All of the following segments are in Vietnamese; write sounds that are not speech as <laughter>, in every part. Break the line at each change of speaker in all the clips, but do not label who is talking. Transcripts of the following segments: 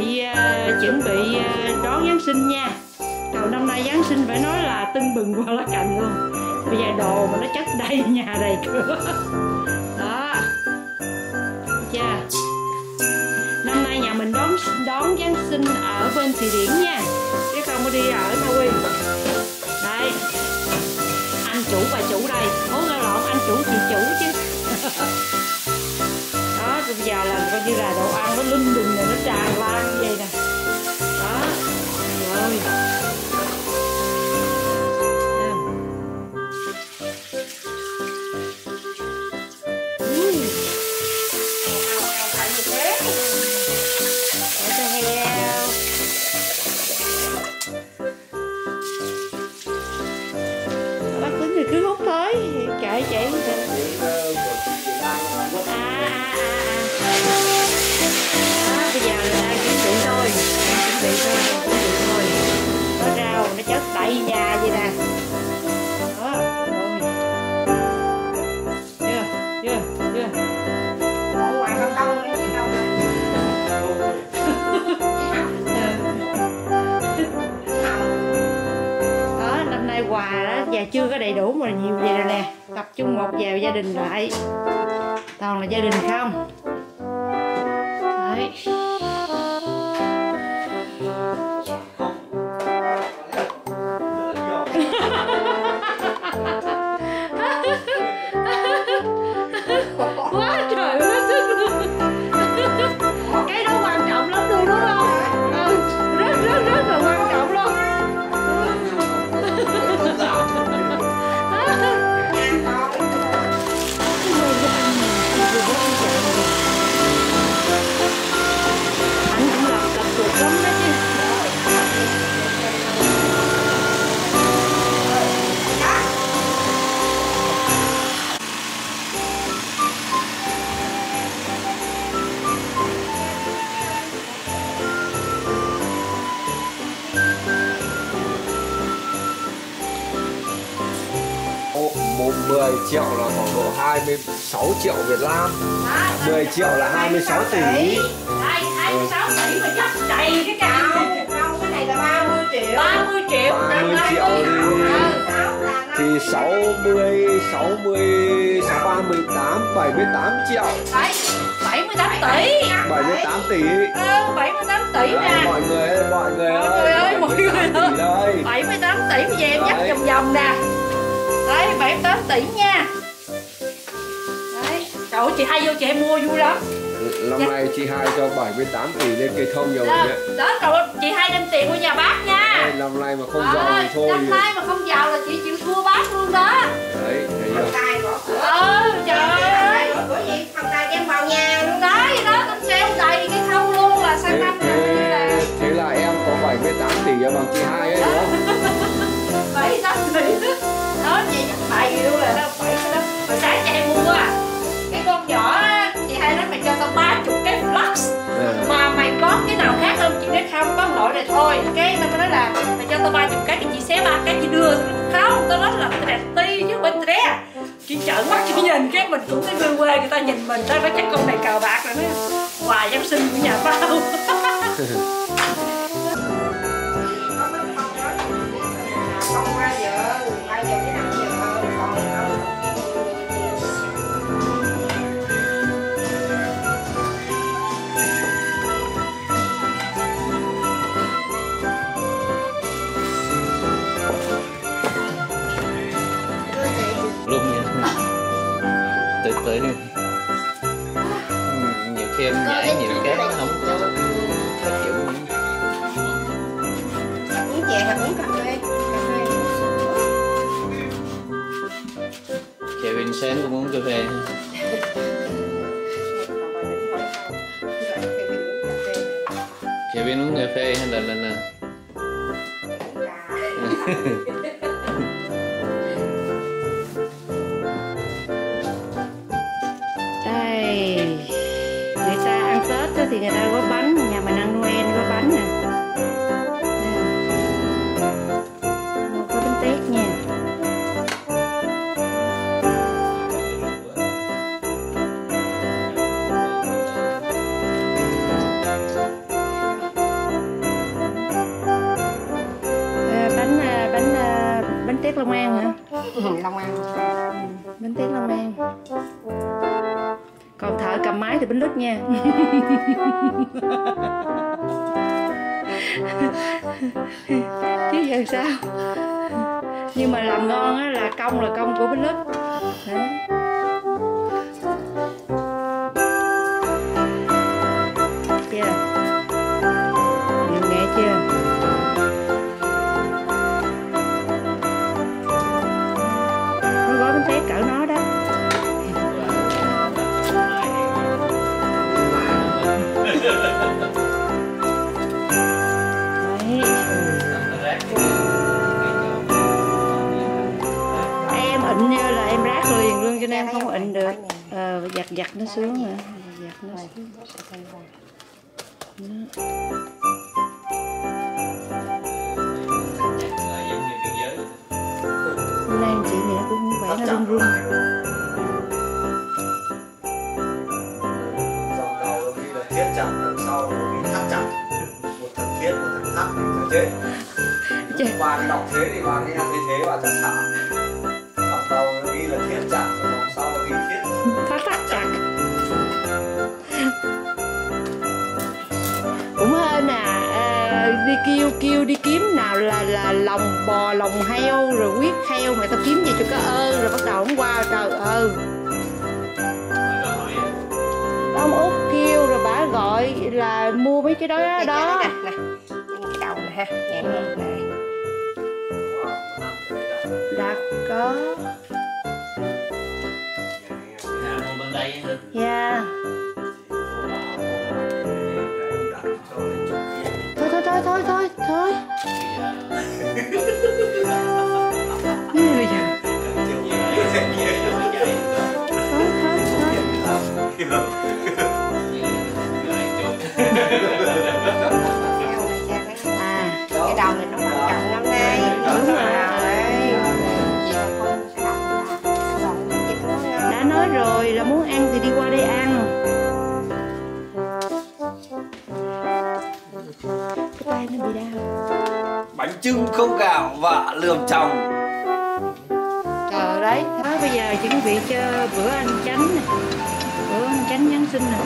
bị à, chuẩn bị à, đón Giáng sinh nha. Đầu năm nay Giáng sinh phải nói là tưng bừng qua lá cành luôn. Bây giờ đồ mà nó chất đầy <laughs> nhà đầy cửa. Đó. Chưa Năm nay nhà mình đón đón Giáng sinh ở bên Thụy Điển nha. Chứ không có đi ở Na Uy. Đây. Anh chủ bà chủ đây. Ủa đâu lộn, anh chủ, chị chủ chứ giờ là coi như là đồ ăn nó linh đình này nó tràn lan như vậy nè. Đó. Trời ơi. Đình lại toàn là gia đình không?
10 triệu là khoảng độ 26 triệu Việt Nam. 10 triệu là 26 tỷ.
Đây 26 tỷ. Mà đầy cái cao.
Cái này là 30 triệu.
30 triệu.
30 triệu thì thì 60 60 6 38 78 triệu.
Đấy, 78 tỷ.
78 tỷ.
Ừ, 78 tỷ nè.
mọi người ơi mọi người
Mọi người ơi,
ơi
mọi người ơi.
78 tỷ đây
78 tỷ bây giờ em dắt vòng vòng nè Đấy, 78 tỷ nha. Đấy, trời ơi, chị hay vô chị hay mua vui lắm.
Năm nay chị hai cho 78 tỷ lên cây thông nhiều
đó,
nhé.
đó trời ơi, chị hay đem tiền của nhà bác nha.
Năm nay mà không giàu thì thôi.
năm nay mà không giàu là chị chịu thua bác luôn đó.
Đấy thấy chưa
đầy đó bảy cái đó hồi sáng chị hay mua cái con nhỏ á, chị hay nói mày cho tao ba chục cái flux
Ờ.
mà mày có cái nào khác không chị nói không có nội này thôi cái tao mới nói là mày cho tao ba chục cái thì chị xé ba cái chị đưa không tao nói là cái đẹp ti chứ bên tre chị trợn mắt chị nhìn cái mình cũng thấy quê quê người ta nhìn mình tao nói chắc con này cờ bạc rồi đó quà giáng sinh của nhà tao máy nha. Chứ giờ sao? Nhưng mà làm ngon á, là công là công của bánh lứt chưa nghe chưa? Gói bánh cỡ nó đó. Nó xuống rồi giặt nó xuống hôm nay chị này nó cũng vẻ nó run run
dòng đầu nó ghi là thiết chặt đằng sau nó ghi thắt chặt. Một thằng thiết một thằng thắt thì là chết.
Chết.
bạn đọc thế thì bạn nghe thấy thế bạn chặt xả dòng đầu nó ghi là thiết chặt
kêu kêu đi kiếm nào là là lòng bò lòng heo rồi huyết heo. Mà tao kiếm gì cho có ơ rồi bắt đầu hôm qua trời ơi ông út kêu rồi bà gọi là mua mấy cái đó đó.
nè nè Nhìn cái đầu nè ha nè.
Đặt có. Dạ thôi Ui, bây giờ à
Cái đầu này nó quan trọng lắm đây
Đúng rồi. Đã nói rồi là muốn ăn thì đi qua đây ăn cái tay nó bị đau
bánh trưng không gạo và lườm chồng.
Ờ đấy đó bây giờ chuẩn bị cho bữa ăn chánh nè. Bữa ăn chánh giáng sinh nè.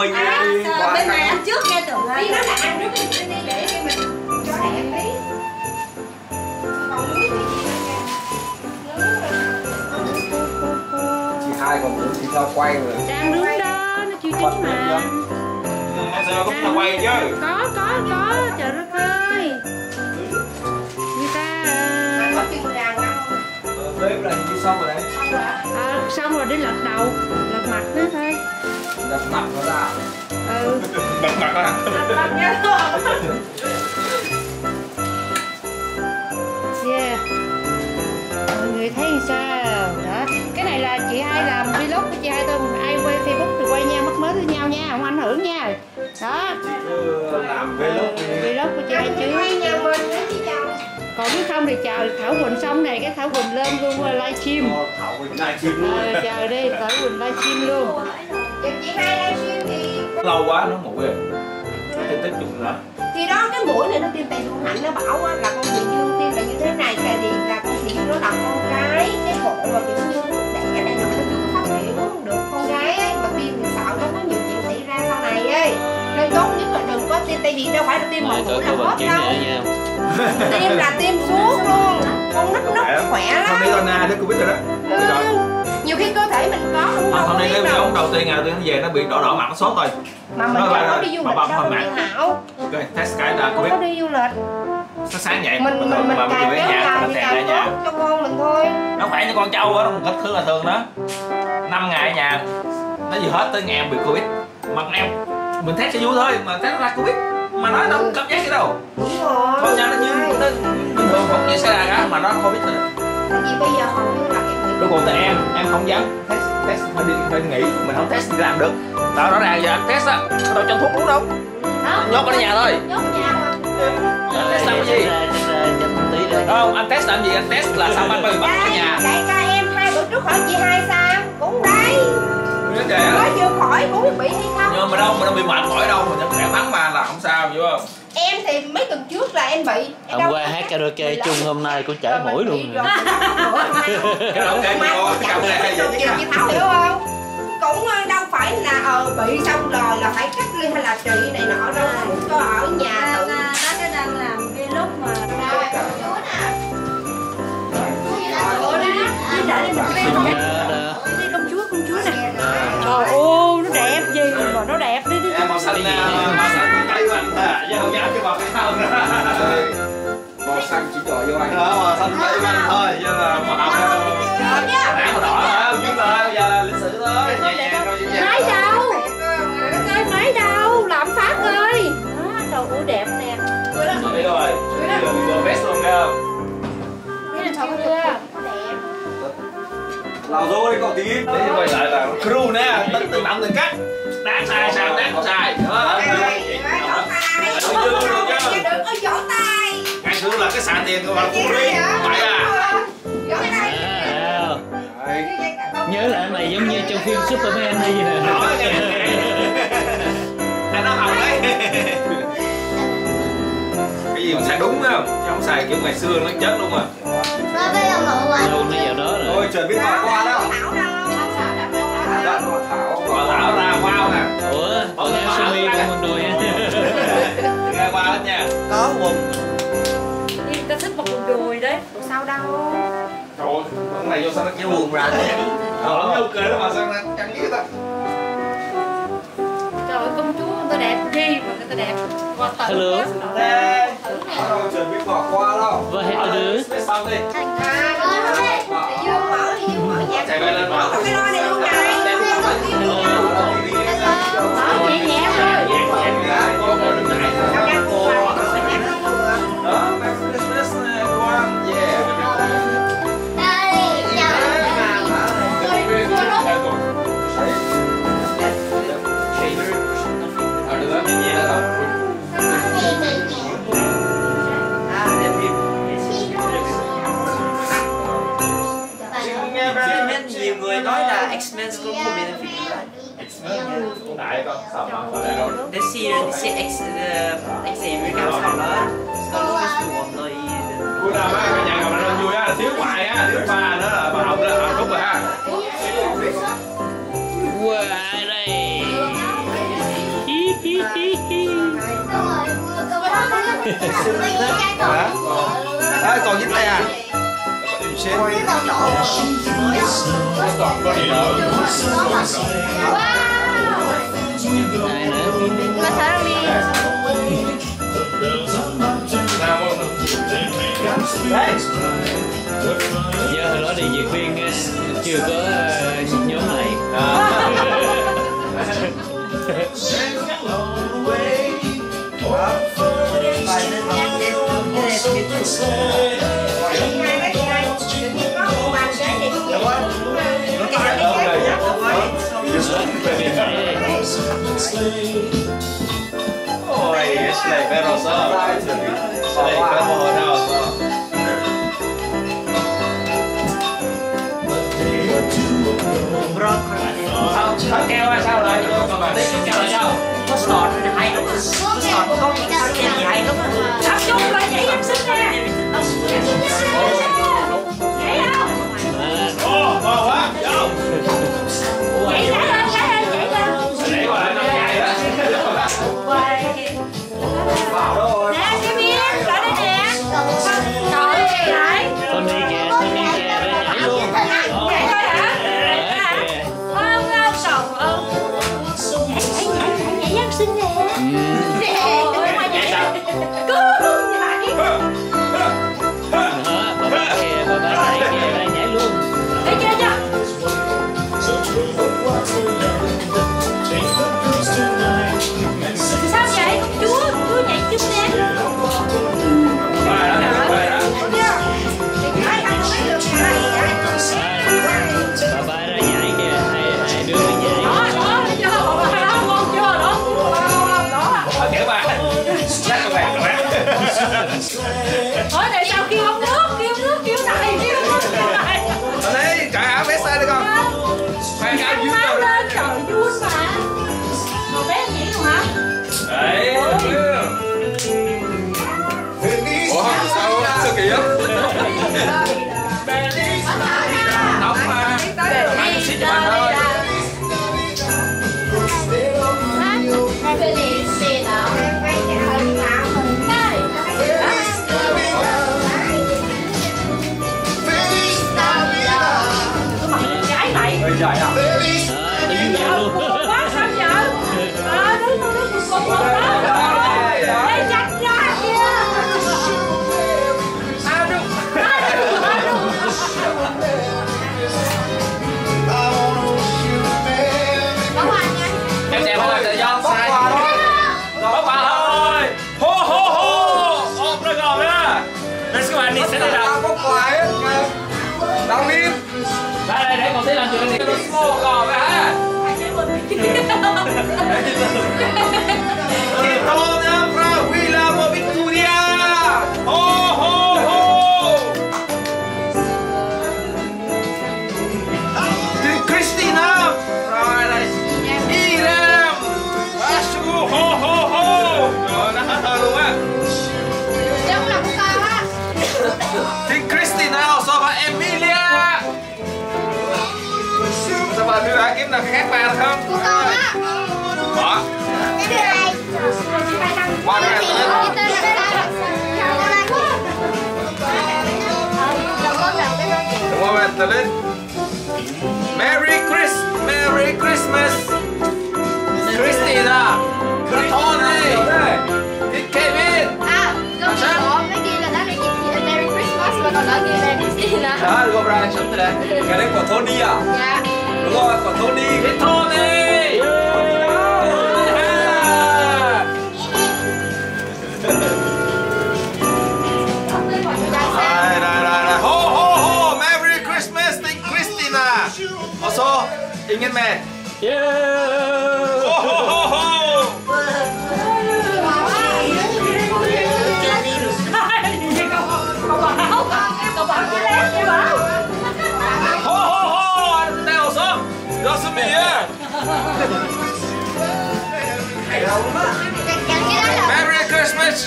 mình à, sợ
bên này ăn trước nghe tưởng
là nó là ăn nước đi để cho mình cho đẻ ăn tí chị hai
còn muốn chị cho quay rồi.
Đang đứng đó nó chưa chín mà.
Ờ, sao không ta quay chứ?
Có có có. Trời đất ơi. Người ta ờ,
có chuyện làm
ờ, bếp là như xong rồi đấy.
xong rồi,
à, xong rồi đi lật đầu lật mặt nữa thôi
đặt mặt nó ra
ừ. <laughs>
Bật mặt á
Lật nhá.
yeah. Mọi người thấy sao? Đó. Cái này là chị hai làm vlog của chị hai tôi. Ai quay facebook thì quay nha mắc mới với nhau nha không ảnh hưởng nha. Đó.
Làm vlog đi
vlog của chị hai chứ. còn nếu không thì chờ thảo quỳnh xong này cái thảo quỳnh lên luôn livestream.
Cho Thảo Quỳnh luôn
ờ, chờ đi thảo quỳnh livestream luôn
Chị chị hai livestream thì
Lâu quá nó ngủ rồi. Tin tức dụng nữa
thì đó cái mũi này nó tiêm tại du hạnh nó bảo á, là con thị dương tiêm là như thế này tại vì là con dương nó là con gái cái bộ mà kiểu như đẻ này nó chưa có phát triển được. Con gái ấy mà tiêm thì sợ nó có nhiều chuyện xảy ra sau này ấy. Nên tốt nhất là đừng có tiêm tại vì đâu phải là tiêm một mũi là hết đâu. tiêm là tiêm suốt luôn. Con nít nó khỏe
Hôm nay
lắm.
Donna đứa Covid rồi đó.
Ừ. mình không
Hôm nay
biết
cái ống đầu tiên ngày tiên nó về nó bị đỏ đỏ mặt nó sốt rồi
mà mình
Nói
đâu có đi du lịch đâu mình hảo
Ok, test cái là
có đi du lịch
Nó sáng dậy
mình mình mình
mình về
kéo dài thì càng
nhà
tốt cho con mình thôi
Nó khỏe như con trâu á, nó một thứ là thường đó 5 ngày ở nhà Nó vừa hết tới ngày em bị Covid Mà em mình test cho vui thôi mà test ra Covid mà nó đâu cảm giác gì đâu
đúng rồi
con nhà nó như nó bình thường không như xảy ra cả mà nó Covid rồi
tại vì bây giờ hầu như là em
Cuối cùng tại em, em không dám test, test hơi đi, hơi nghỉ, mình không test thì làm được. Đó, rõ ràng giờ anh test á, đâu cho thuốc đúng đâu.
Đó
Nhốt ở nhà thôi.
Nhốt nhà mà
Anh test làm cái gì?
chấm tí đây
Không, anh test làm gì? Anh test là xong anh mới bắt ở nhà?
đại ca em hai bữa trước hỏi chị hai sao? Cũng đây Nói chưa khỏi cũng bị hay không
Nhưng mà đâu, mình đâu bị mệt mỏi đâu, mình vẫn khỏe khoắn mà là không sao, hiểu không?
em thì mấy tuần trước là em bị Em
hôm qua
có
hát karaoke chung hôm nay cũng chảy
Rồi
mũi luôn
rồi. <laughs>
Kê hay vậy chứ
chị Thảo hiểu không? Cũng ờ, đâu phải là ờ bị xong rồi là phải cách ly hay là trị này nọ đâu không cho ở nhà tự.
nó cái đang làm cái lúc mà
Ủa
trời ơi. nó đẹp gì mà nó đẹp đi đi
Em màu xanh nè, màu xanh tay của anh. À, dám cái màu cái không.
Màu xanh chỉ đỏ vô anh.
Đó, màu xanh tay của anh. Thôi, chứ là màu hồng
Ờ, nhá.
Nãy màu đỏ rồi, bây giờ là lịch sử thôi, nhẹ nhàng thôi, nhẹ nhàng
máy đâu? Coi máy đâu? Làm phát ơi đó trời ơi đẹp nè.
Đi rồi, đi rồi, go vest luôn không?
Lào vô đi cậu tí.
Thế thì quay lại là crew nè, tính tự động từng cách. Đáng sai sao, đáng không sai Đó, chưa?
Đừng có vỗ tay.
Ngày xưa là cái xạ tiền của bạn phụ riêng, phải à?
Vỗ tay.
Đấy,
nhớ là anh này giống như trong phim Superman hay gì nè
Nói nghe Anh nói hồng đấy. <laughs> Cái gì mà xài đúng không? Chứ không xài kiểu ngày xưa nó chết luôn à
đâu nó vào đó rồi.
Ôi trời biết qua qua
đâu?
Bà Thảo ra wow nè.
Ủa còn áo sơ mi con con đùi
Ra qua hết nha.
Có quần.
Người ta thích mặc quần đùi đấy.
Ủa sao đâu?
Trời ơi, con này vô sao nó kéo buồn ra nó ok đó mà sao nó căng dữ ta
trời ơi công chúa người ta đẹp gì mà người ta đẹp? Qua tận
Hello.
hết.
Trời biết bỏ qua đâu
và hết đứa
Space xong đi
À.
Chạy về lên mở
Cái đôi này luôn này.
mở nhẹ
Đại con, sao mà phải đại đâu
Det ser, det ser X, uh, Xavier ganska bra. Ska nog stå i
Cuối năm á, cả nhà gặp anh vui á, thiếu ngoại á, thiếu ba nữa là bà học đó, học đúng rồi ha
wow đây hi hi hi hi
còn dính tay à trên
ai nữa giờ hồi đó đi duyệt viên chưa có ờ, nhóm này
ờ,
Oj, släpper oss av. này, bara oss av. Sao, sao keo á, sao lại còn keo là sao?
Có sọt hay lắm sọt có sao gì hay lắm
tập trung là nhảy dân sinh nè nhảy không
Ồ, ngon quá, chuyện này. Small gòn ra ha. Kitona khác bà được không? Bỏ. Qua đây lên. Đúng không em? Từ lên. Merry Chris, Merry Christmas. Christina. Tony. Thì Kevin. Đó, được không ra sống từ đây.
cái đấy của Tony à đúng Loa của Tony
Cái Tony Nei, nei, nei, nei. Ho, ho, ho! Merry Christmas til Kristina! Og ingen mer.
Yeah!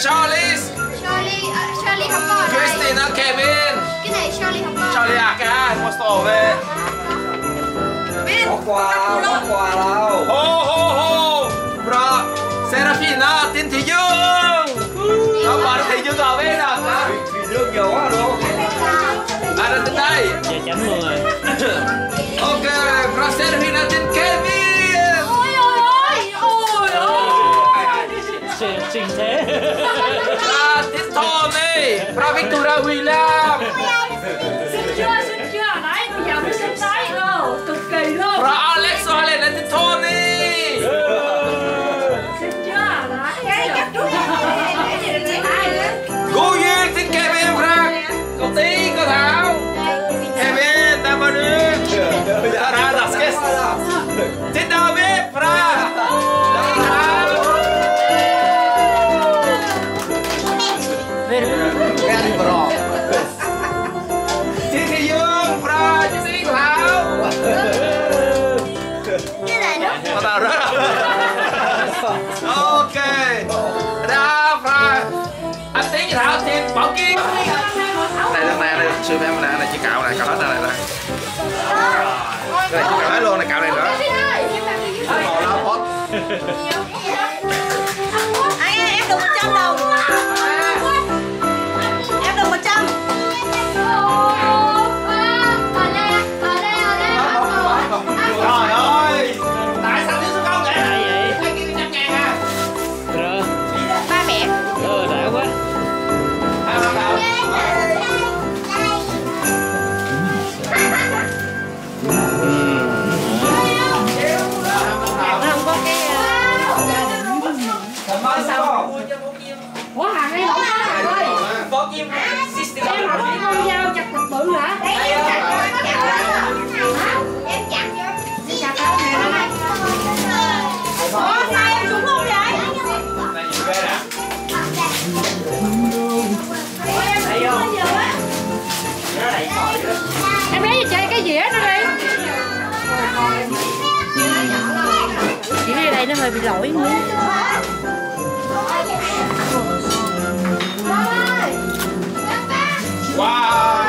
Charlie's? Charlie,
uh, Charlie không có Christina came in. Cái này Charlie không có. Charlie à cả, what's all về. Bin.
Có quà, có quà đâu.
Ho ho ho. Bro, Serafina tin thì dương. Nó bạn thì dương vào bên à? nào.
Thì dương nhiều quá đúng À,
đây, đây. Dạ, chấm
rồi. <laughs> Ok, Bro, Serafina tin Profe Ventura Huila. Đây, cạo hết luôn này, cạo này nữa. Bỏ
nó post. này
nó
hơi bị lỗi nữa
Wow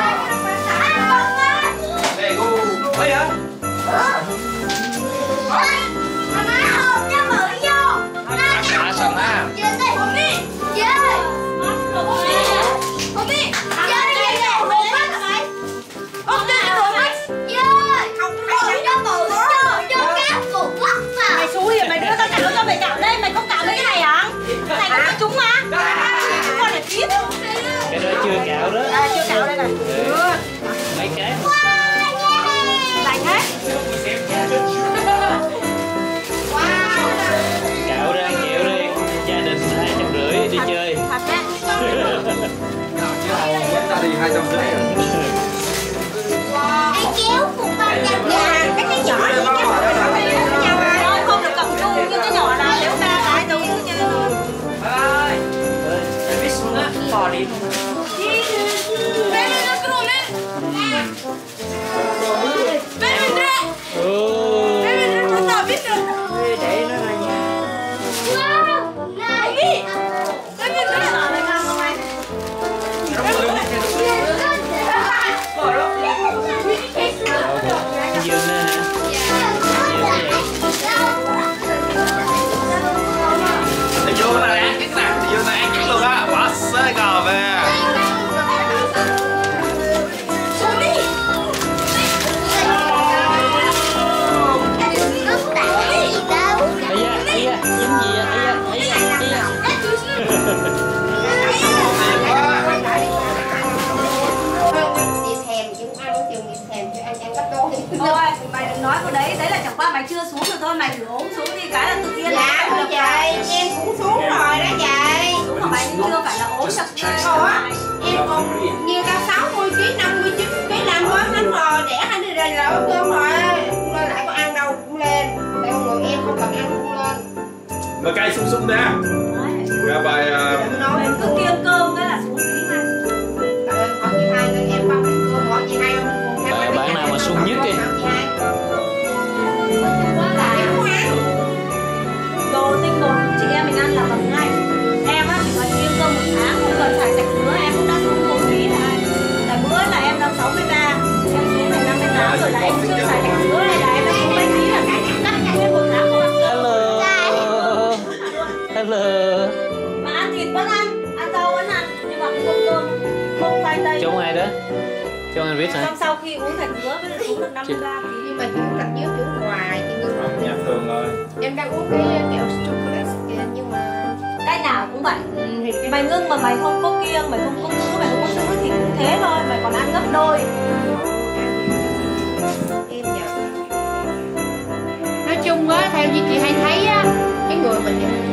mais
alguém? É
Chị... ra
thì
khi
mà hiểu cảm giác kiểu ngoài thì ngưng
Không, nhá, thường thôi
Em đang uống cái kẹo chocolate kìa nhưng mà
Cái nào cũng vậy.
Ừ.
Mày ngưng mà mày không có kiêng, mày không có ngữ, mày không có chữ thì cũng thế thôi Mày còn ăn gấp đôi.
Nói chung á, theo như chị hay thấy á Cái người mình